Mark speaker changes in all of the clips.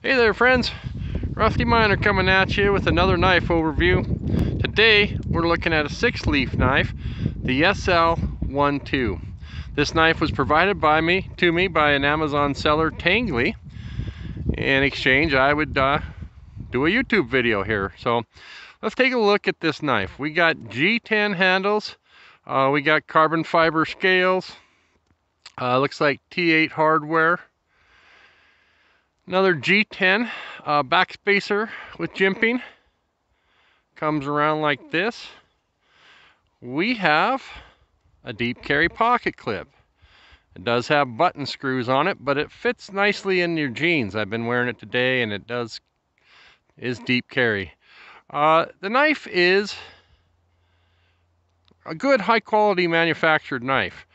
Speaker 1: Hey there friends, Rusty Miner coming at you with another knife overview. Today we're looking at a Sixleaf knife, the SL12. This knife was provided by me to me by an Amazon seller, Tangli. In exchange I would uh, do a YouTube video here. So let's take a look at this knife. We got G10 handles, uh, we got carbon fiber scales, uh, looks like T8 hardware. Another G10 uh, backspacer with jimping. Comes around like this. We have a deep carry pocket clip. It does have button screws on it, but it fits nicely in your jeans. I've been wearing it today and it does is deep carry. Uh, the knife is a good high quality manufactured knife.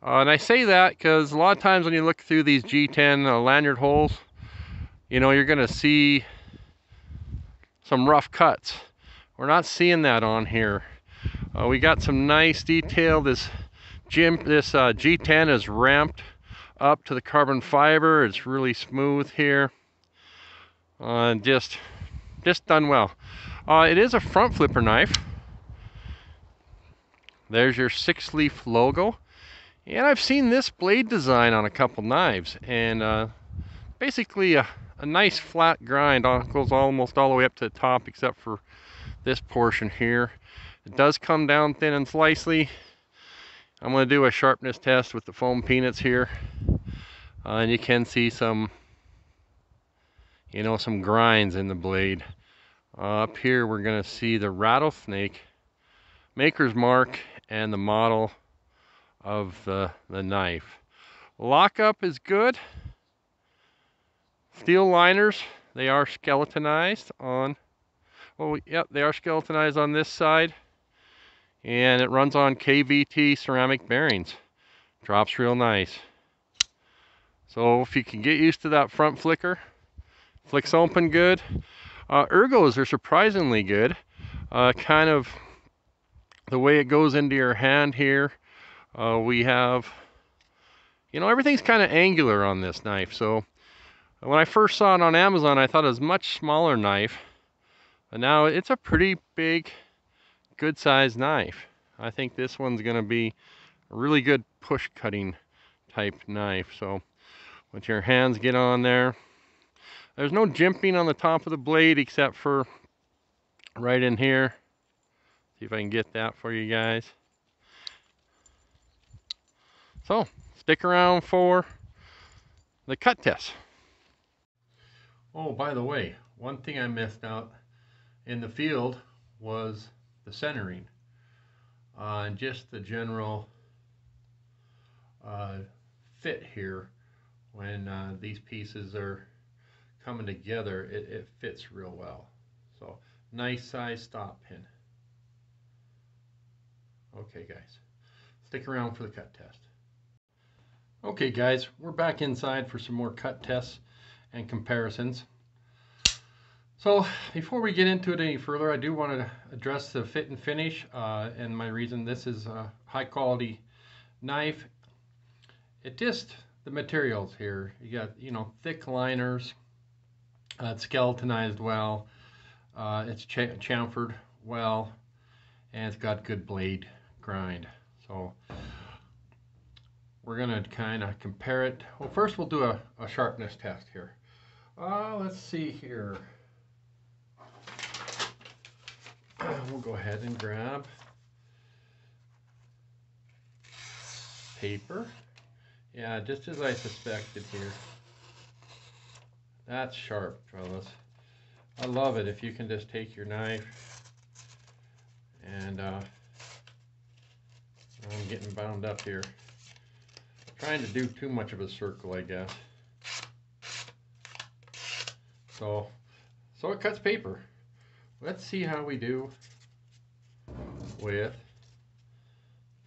Speaker 1: Uh, and I say that because a lot of times when you look through these G10 uh, lanyard holes, you know, you're going to see some rough cuts. We're not seeing that on here. Uh, we got some nice detail. This Jim, this uh, G10 is ramped up to the carbon fiber. It's really smooth here. Uh, just, just done well. Uh, it is a front flipper knife. There's your Sixleaf logo. And I've seen this blade design on a couple knives. And uh, basically a, nice flat grind goes almost all the way up to the top except for this portion here. It does come down thin and slicely. I'm going to do a sharpness test with the foam peanuts here. Uh, and you can see some, you know, some grinds in the blade. Uh, up here we're going to see the rattlesnake maker's mark and the model of the, the knife. Lockup is good. Steel liners, they are skeletonized on, oh, yep, they are skeletonized on this side. And it runs on KVT ceramic bearings. Drops real nice. So if you can get used to that front flicker, flicks open good. Uh, ergos are surprisingly good. Uh, kind of the way it goes into your hand here. Uh, we have, you know, everything's kind of angular on this knife. So when I first saw it on Amazon, I thought it was a much smaller knife. But now it's a pretty big, good sized knife. I think this one's going to be a really good push cutting type knife. So once your hands get on there, there's no jimping on the top of the blade except for right in here. See if I can get that for you guys. So stick around for the cut test. Oh, by the way, one thing I missed out in the field was the centering uh, and just the general uh, fit here. When uh, these pieces are coming together it, it fits real well. So nice size stop pin. Okay guys. Stick around for the cut test. Okay guys we're back inside for some more cut tests and comparisons. So before we get into it any further, I do want to address the fit and finish uh, and my reason this is a high quality knife. It just, the materials here, you got, you know, thick liners, uh, it's skeletonized well, uh, it's ch chamfered well, and it's got good blade grind. So we're going to kind of compare it. Well, first we'll do a, a sharpness test here. Uh, let's see here. we'll go ahead and grab paper. Yeah, just as I suspected here. That's sharp, fellas. I love it if you can just take your knife and uh, I'm getting bound up here. Trying to do too much of a circle, I guess. So, so it cuts paper. Let's see how we do with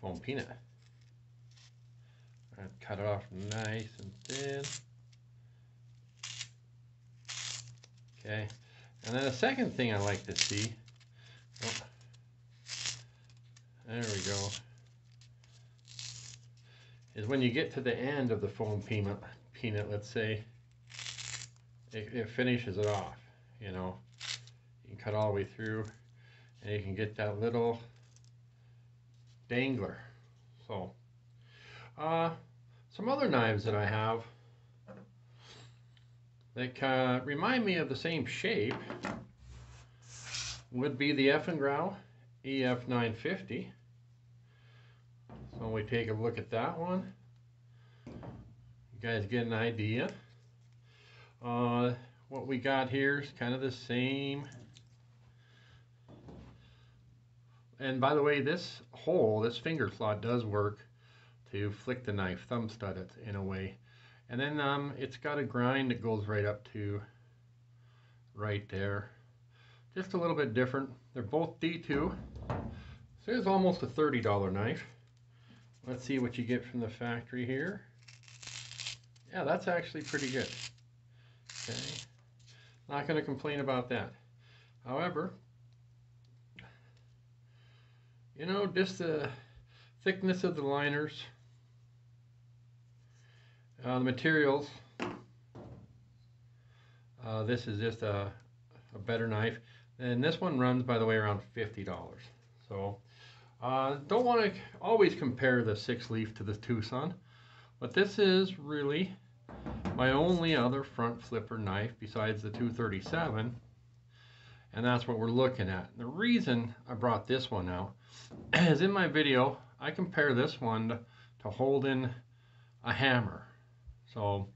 Speaker 1: foam peanut. I cut it off nice and thin. Okay, and then the second thing I like to see, oh, there we go, is when you get to the end of the foam peanut, peanut let's say, it, it finishes it off, you know. You can cut all the way through and you can get that little dangler. So, uh, some other knives that I have that uh, remind me of the same shape would be the Eafengrow EF 950. So we take a look at that one. You guys get an idea. Uh, what we got here is kind of the same. And by the way, this hole, this finger slot does work to flick the knife, thumb stud it in a way. And then um, it's got a grind that goes right up to right there. Just a little bit different. They're both D2. So it's almost a $30 knife. Let's see what you get from the factory here. Yeah, that's actually pretty good. Okay. Not going to complain about that. However, you know, just the thickness of the liners, uh, the materials, uh, this is just a, a better knife. And this one runs, by the way, around $50. So uh, don't want to always compare the Sixleaf to the Tucson, but this is really my only other front flipper knife besides the 237 and that's what we're looking at. The reason I brought this one out is in my video I compare this one to, to holding a hammer. So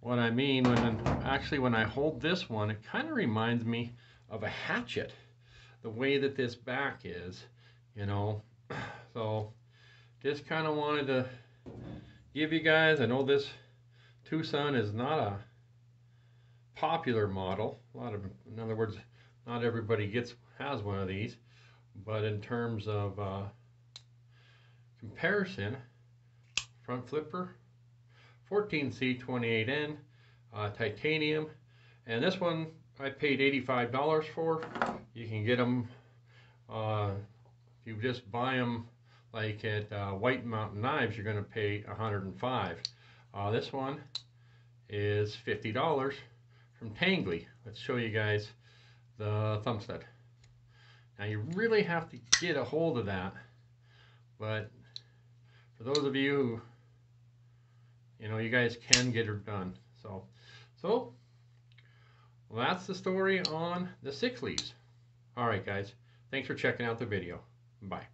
Speaker 1: what I mean when actually when I hold this one it kind of reminds me of a hatchet the way that this back is you know so just kind of wanted to give you guys I know this Tucson is not a popular model. A lot of in other words not everybody gets has one of these. But in terms of uh, comparison front flipper 14C28N uh, titanium. And this one I paid $85 for. You can get them uh, if you just buy them like at uh, White Mountain Knives you're going to pay 105 uh, this one is $50 from Tangli let's show you guys the thumb stud. Now you really have to get a hold of that, but for those of you who, you know, you guys can get her done. So, so well, that's the story on the six leaves. All right, guys. Thanks for checking out the video. Bye.